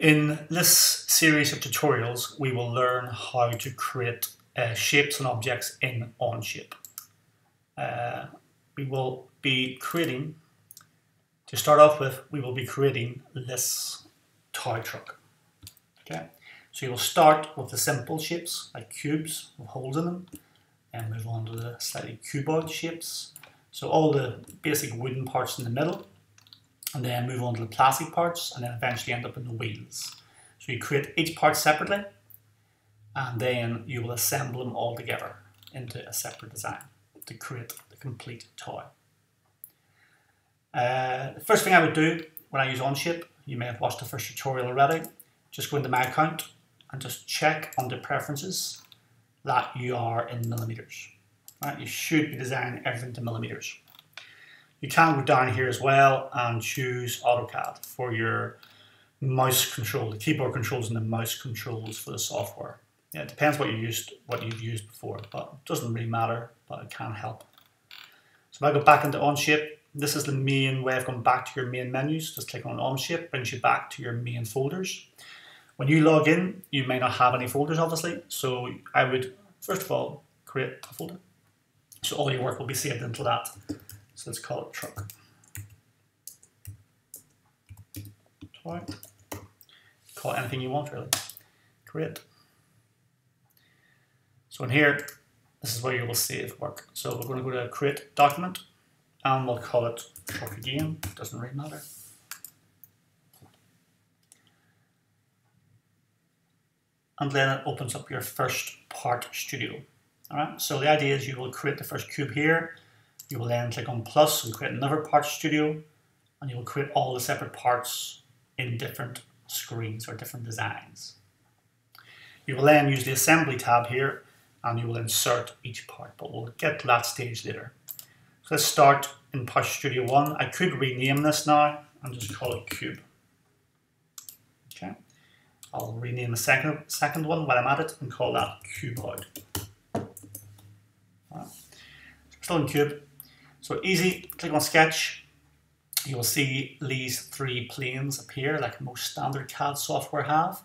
In this series of tutorials, we will learn how to create uh, shapes and objects in Onshape. Uh, we will be creating, to start off with, we will be creating this toy truck. Okay, so you will start with the simple shapes like cubes with holes in them, and move on to the slightly cuboid shapes. So all the basic wooden parts in the middle, and then move on to the plastic parts and then eventually end up in the wheels. So you create each part separately and then you will assemble them all together into a separate design to create the complete toy. Uh, the first thing I would do when I use Onshape, you may have watched the first tutorial already, just go into my account and just check the preferences that you are in millimeters. Right? You should be designing everything to millimeters. You can go down here as well and choose AutoCAD for your mouse control, the keyboard controls and the mouse controls for the software. Yeah, it depends what you used, what you've used before, but it doesn't really matter, but it can help. So if I go back into Onshape, this is the main way of going back to your main menus. Just click on Onshape, brings you back to your main folders. When you log in, you may not have any folders, obviously. So I would, first of all, create a folder. So all your work will be saved into that. So let's call it truck. Toy. Call it anything you want really. Create. So in here, this is where you will save work. So we're going to go to create document and we'll call it truck again. Doesn't really matter. And then it opens up your first part studio. All right. So the idea is you will create the first cube here you will then click on plus and create another part studio and you will create all the separate parts in different screens or different designs. You will then use the assembly tab here and you will insert each part, but we'll get to that stage later. So let's start in Part Studio 1. I could rename this now and just call it Cube. Okay. I'll rename the second, second one while I'm at it and call that Cuboid. Right. Still in Cube. So easy, click on sketch. You will see these three planes appear like most standard CAD software have.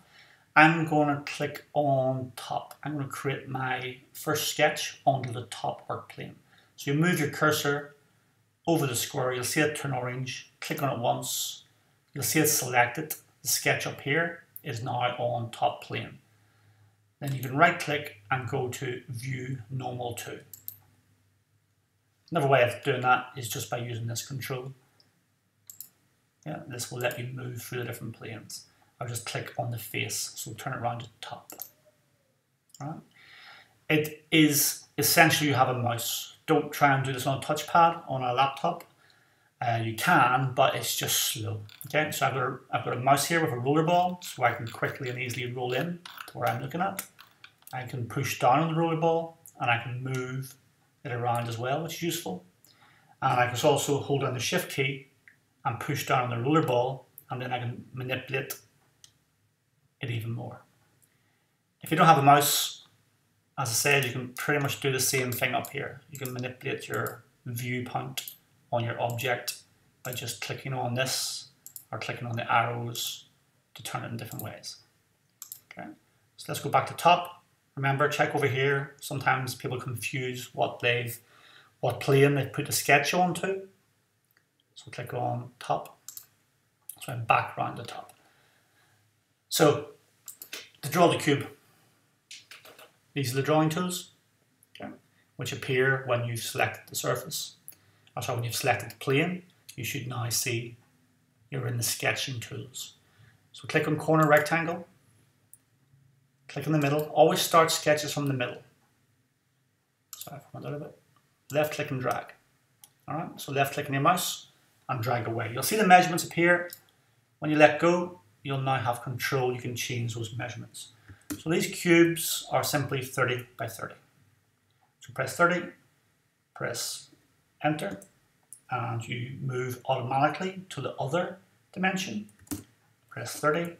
I'm going to click on top. I'm going to create my first sketch onto the top work plane. So you move your cursor over the square, you'll see it turn orange, click on it once, you'll see it selected. The sketch up here is now on top plane. Then you can right click and go to view normal to. Another way of doing that is just by using this control. Yeah, this will let you move through the different planes. I'll just click on the face, so turn it around to top. Right. It is essentially you have a mouse. Don't try and do this on a touchpad on a laptop. Uh, you can, but it's just slow. Okay, so I've got, a, I've got a mouse here with a roller ball, so I can quickly and easily roll in to where I'm looking at. I can push down on the roller ball, and I can move around as well, which is useful. And I can also hold down the shift key and push down on the roller ball and then I can manipulate it even more. If you don't have a mouse, as I said, you can pretty much do the same thing up here. You can manipulate your viewpoint on your object by just clicking on this or clicking on the arrows to turn it in different ways. Okay, so let's go back to top Remember, check over here. Sometimes people confuse what they've, what plane they've put the sketch onto. So click on top. So I'm back around the top. So to draw the cube, these are the drawing tools, okay, which appear when you've selected the surface. Also, when you've selected the plane, you should now see you're in the sketching tools. So click on corner rectangle, Click in the middle. Always start sketches from the middle. Sorry for a little bit. Left click and drag. Alright, so left click on your mouse and drag away. You'll see the measurements appear. When you let go, you'll now have control. You can change those measurements. So these cubes are simply 30 by 30. So press 30, press enter, and you move automatically to the other dimension. Press 30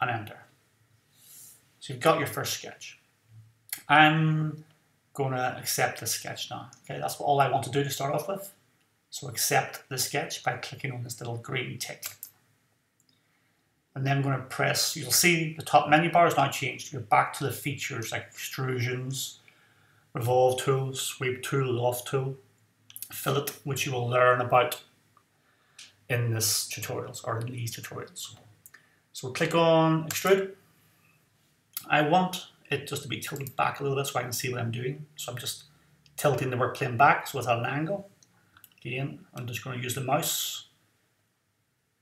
and enter. So you've got your first sketch. I'm going to accept the sketch now. Okay, that's all I want to do to start off with. So accept the sketch by clicking on this little green tick. And then I'm going to press, you'll see the top menu bar has now changed. You're back to the features like extrusions, revolve tool, sweep tool, loft tool, fillet, which you will learn about in this tutorials or in these tutorials. So we'll click on extrude. I want it just to be tilted back a little bit so I can see what I'm doing. So I'm just tilting the work plane back so it's at an angle. Again, I'm just going to use the mouse,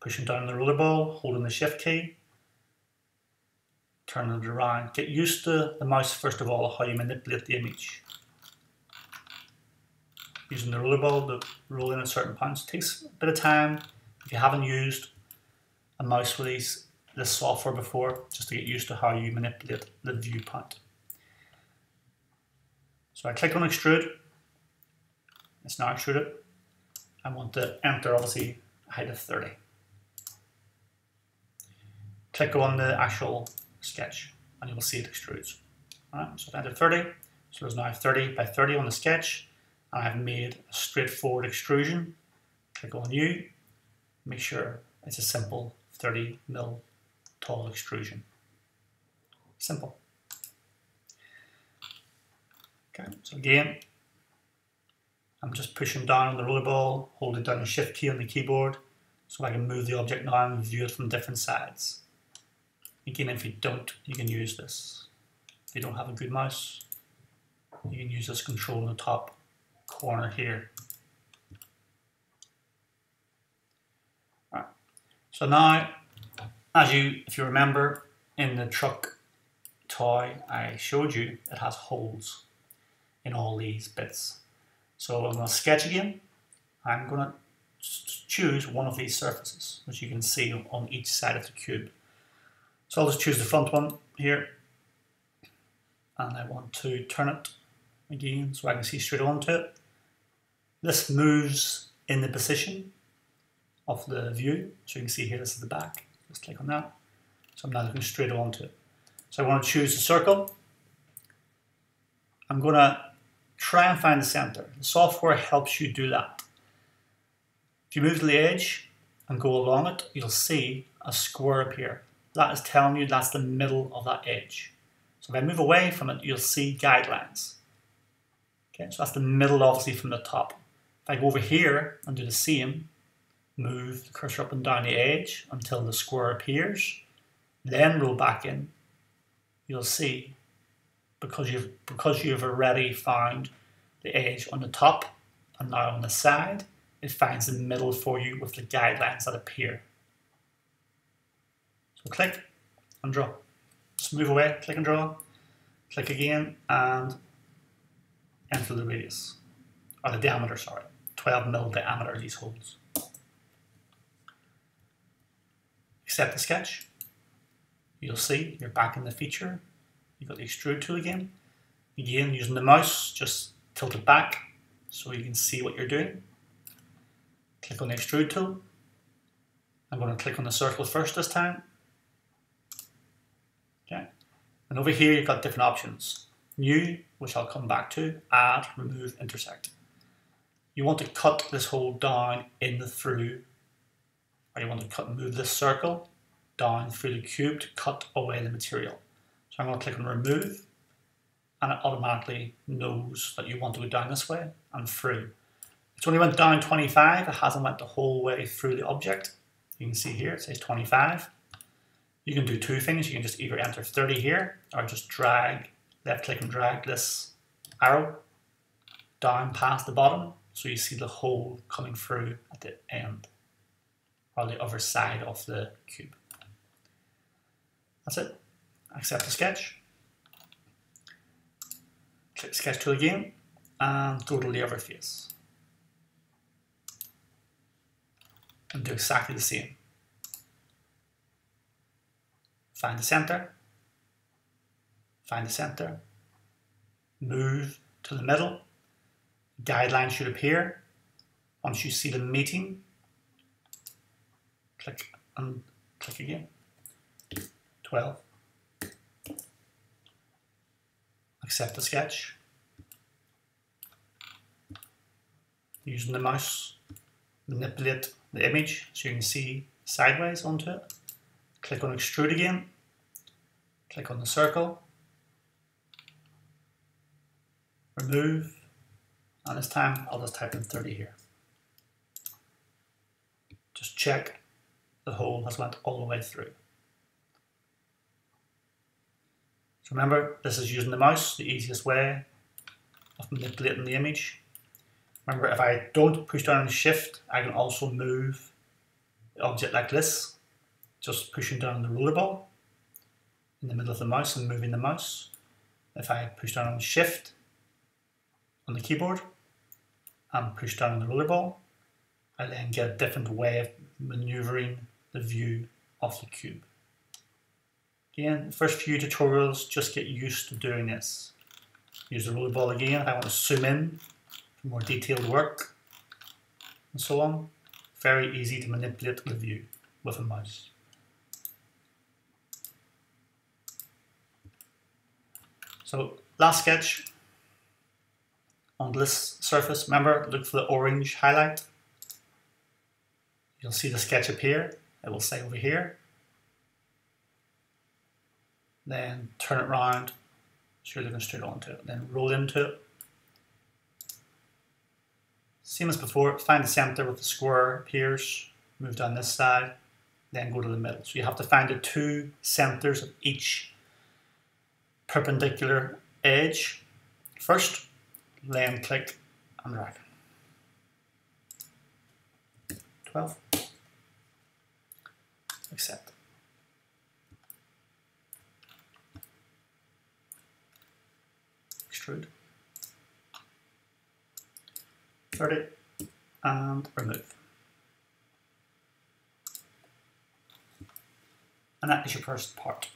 pushing down the roller ball, holding the shift key, turning it around. Get used to the mouse first of all, how you manipulate the image. Using the roller ball to roll in at certain points takes a bit of time. If you haven't used a mouse with these, this software before, just to get used to how you manipulate the viewpoint. So I click on extrude, it's now extruded. I want to enter obviously a height of 30. Click on the actual sketch and you will see it extrudes. Alright, so I've entered 30, so there's now 30 by 30 on the sketch and I've made a straightforward extrusion. Click on new, make sure it's a simple 30 mil tall extrusion. Simple. Okay, so again, I'm just pushing down on the roller ball, holding down the shift key on the keyboard so I can move the object now and view it from different sides. Again, if you don't, you can use this. If you don't have a good mouse, you can use this control in the top corner here. Right. So now, as you, if you remember, in the truck toy I showed you, it has holes in all these bits. So I'm going to sketch again. I'm going to choose one of these surfaces, which you can see on each side of the cube. So I'll just choose the front one here. And I want to turn it again so I can see straight onto it. This moves in the position of the view. So you can see here, this is the back. Just click on that. So I'm now looking straight onto it. So I want to choose the circle. I'm going to try and find the center. The software helps you do that. If you move to the edge and go along it, you'll see a square appear. That is telling you that's the middle of that edge. So if I move away from it, you'll see guidelines. Okay, so that's the middle obviously from the top. If I go over here and do the same, move the cursor up and down the edge until the square appears, then roll back in, you'll see because you've because you've already found the edge on the top and now on the side, it finds the middle for you with the guidelines that appear. So click and draw. Just move away, click and draw, click again and enter the radius, or the diameter, sorry, 12 mil diameter these holes. Accept the sketch. You'll see you're back in the feature You've got the extrude tool again. Again, using the mouse, just tilt it back so you can see what you're doing. Click on the extrude tool. I'm going to click on the circle first this time. Okay. And over here you've got different options. New, which I'll come back to, add, remove, intersect. You want to cut this hole down in the through, or you want to cut move this circle down through the cube to cut away the material. So I'm going to click on remove and it automatically knows that you want to go down this way and through. It's only went down 25, it hasn't went the whole way through the object. You can see here it says 25. You can do two things, you can just either enter 30 here or just drag, left click and drag this arrow down past the bottom so you see the hole coming through at the end or the other side of the cube. That's it accept the sketch, click sketch tool again, and go to the other face. And do exactly the same. Find the center, find the center, move to the middle, guideline should appear. Once you see the meeting, click and click again. 12. accept the sketch. Using the mouse, manipulate the image so you can see sideways onto it. click on extrude again, click on the circle, remove, and this time I'll just type in 30 here. Just check the hole has went all the way through. So remember, this is using the mouse, the easiest way of manipulating the image. Remember, if I don't push down on shift, I can also move the object like this, just pushing down the roller ball in the middle of the mouse and moving the mouse. If I push down on shift on the keyboard and push down on the roller ball, I then get a different way of maneuvering the view of the cube. Again, first few tutorials, just get used to doing this. Use the roller ball again I want to zoom in for more detailed work and so on. Very easy to manipulate the view with a mouse. So last sketch on this surface, remember look for the orange highlight. You'll see the sketch appear. It will say over here then turn it round, so you're looking straight onto it, then roll into it. Same as before, find the center with the square appears, move down this side, then go to the middle. So you have to find the two centers of each perpendicular edge first, then click and drag. 12. Accept. extrude, 30, and remove. And that is your first part.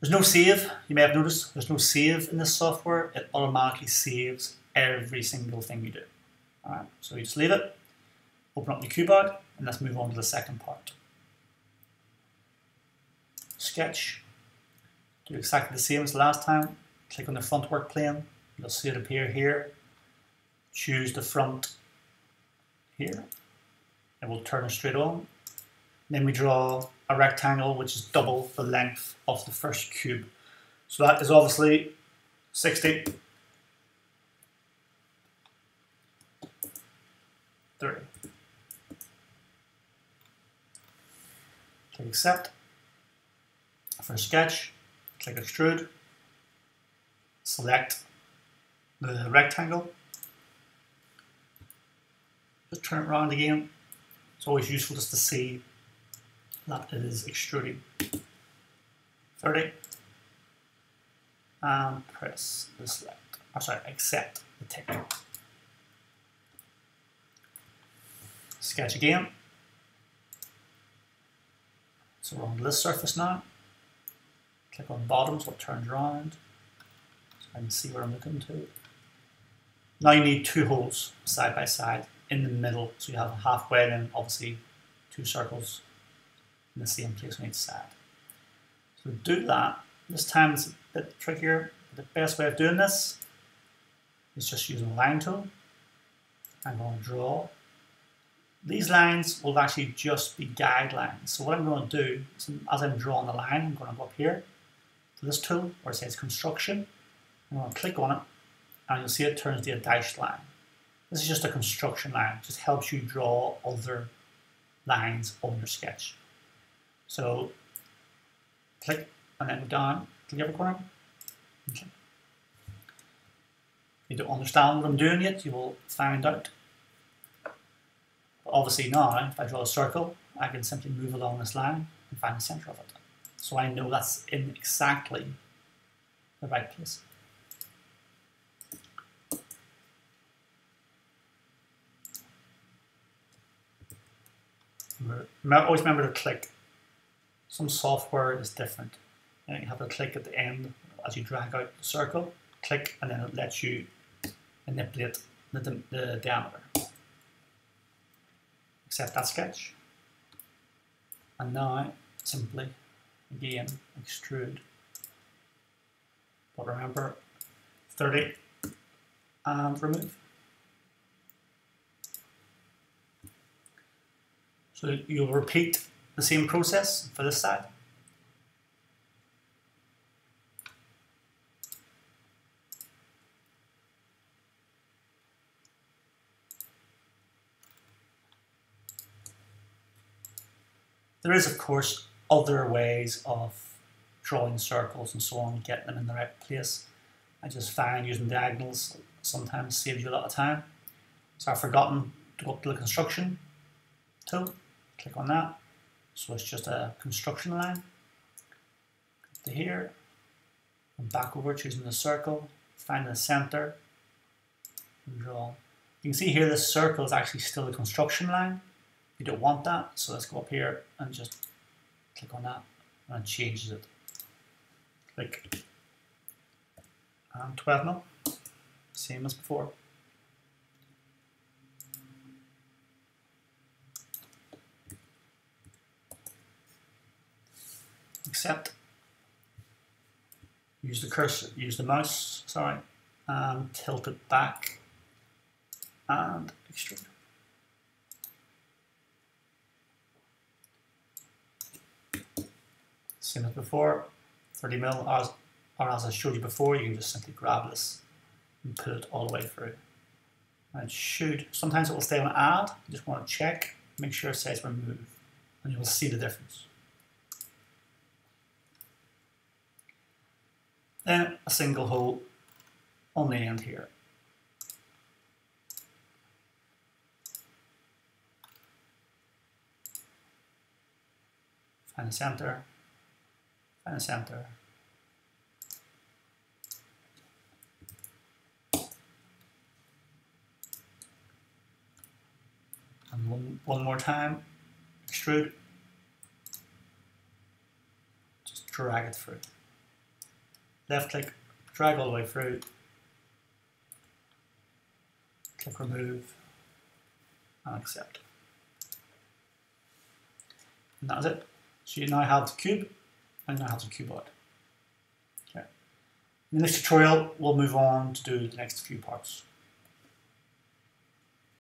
There's no save, you may have noticed, there's no save in this software. It automatically saves every single thing you do. Alright, so you just leave it, open up the cube and let's move on to the second part. Sketch, do exactly the same as last time, click on the front work plane, you'll see it appear here. Choose the front here. It will turn straight on. Then we draw a rectangle which is double the length of the first cube. So that is obviously 60, 30. Click accept. For sketch, click extrude select the rectangle, just turn it around again. It's always useful just to see that it is extruding. 30 and press the select, or sorry, accept the tick. Sketch again. So we're on this surface now. Click on bottom so it turns around and see where I'm looking to. Now you need two holes side by side in the middle, so you have halfway and obviously two circles in the same place on each side. So do that, this time it's a bit trickier. The best way of doing this is just using a line tool. I'm going to draw. These lines will actually just be guidelines. So what I'm going to do as I'm drawing the line, I'm going to go up here to this tool where it says construction I'm going to click on it and you'll see it turns to a dashed line. This is just a construction line, it just helps you draw other lines on your sketch. So click and then down, click every corner. Okay. If you don't understand what I'm doing yet, you will find out. But obviously now, if I draw a circle, I can simply move along this line and find the center of it. So I know that's in exactly the right place. always remember to click. Some software is different. And You have to click at the end as you drag out the circle, click, and then it lets you manipulate the, the, the diameter. Accept that sketch. And now simply, again, extrude. But remember, 30 and remove. So you'll repeat the same process for this side. There is, of course, other ways of drawing circles and so on, getting them in the right place. I just find using diagonals sometimes saves you a lot of time. So I've forgotten to go up to the construction tool, click on that. So it's just a construction line. to here, and back over choosing the circle, find the center, and draw. You can see here this circle is actually still a construction line. You don't want that, so let's go up here and just click on that and changes it. Click and 12 mil, same as before. Accept. Use the cursor, use the mouse, sorry, and tilt it back and extrude. Same as before, 30 mil, as, or as I showed you before, you can just simply grab this and put it all the way through. And it should, sometimes it will stay on add, you just want to check, make sure it says remove, and you will see the difference. Then a single hole on the end here. Find the center, the center. And one, one more time, extrude. Just drag it through left click, drag all the way through, click remove, and accept. And that's it. So you now have the cube, and now have the cuboid. Okay. In next tutorial, we'll move on to do the next few parts.